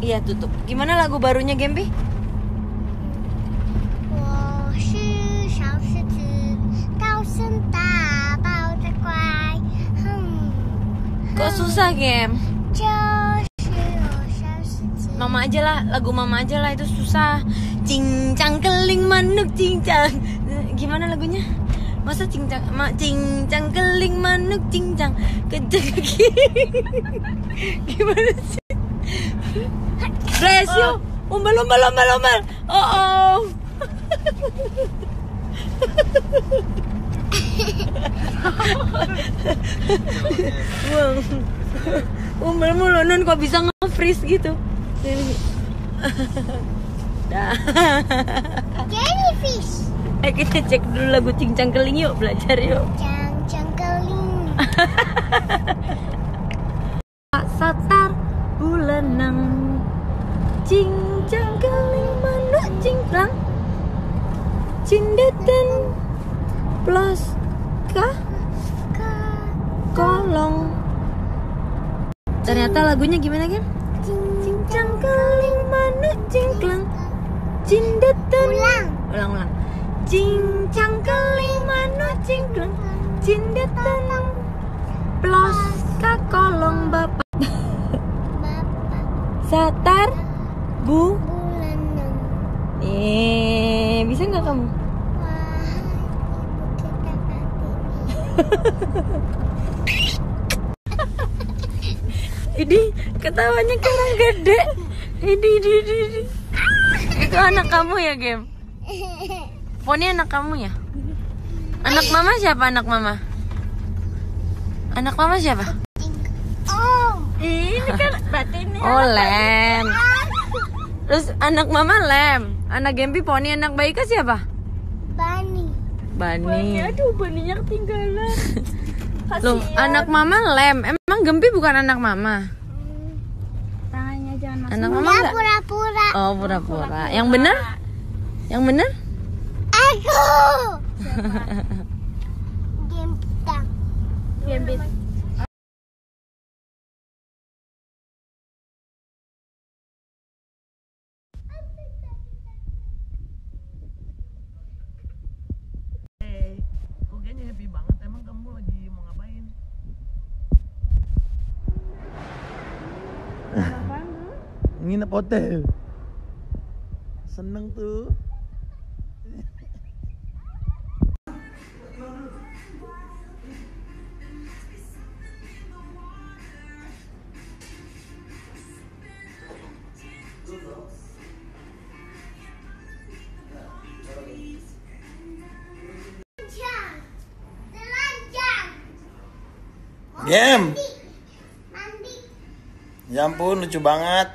Iya tutup. Gimana lagu barunya Gempi? Kok susah game? Mama aja lah, lagu mama aja lah itu susah. Cincang keling manuk cincang. Gimana lagunya? Masa cincang, ma, cincang keling manuk cincang kejang Gimana sih? Rescue. Umbel, umbel, umbel, umbel. Oh, oh. Buang. Umbel mulu nun kok bisa nge-freeze gitu. Jellyfish. Eh kita cek dulu lagu cincang keling yuk belajar yuk. Cincang keling. Pak Satar bulanang cincang keling manuk cincang cindeten plus kah 个 kolong. Ternyata lagunya gimana kan? Cincang keling manuk cincang cindeten ulang. Ulang ulang cincang keling manuk cincang cindeten plus ka kolong bapak. Bapak. Satar bu? Bulan eh bisa nggak kamu? Wahai ibu kita Kartini. ini ketawanya kurang gede. Ini ini ini, ini. itu anak kamu ya game Poni anak kamu ya? Anak mama siapa anak mama? Anak mama siapa? Oh, ini kan batinnya. Oh lem terus anak mama lem anak Gempi Poni anak Baika siapa Bani. Bani Aduh, baninya ketinggalan. Loh, anak mama lem. Emang Gempi bukan anak mama? Tangannya jangan Anak mama pura-pura. Oh, pura-pura. Yang bener? Yang bener? Aku. Game kita. Game Kok kayaknya happy banget emang kamu lagi mau ngapain? Nginep hotel. Seneng tuh. Game. Mandi. Ya ampun lucu banget.